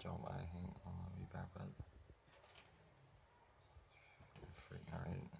job, I think I'll be back, but freaking out,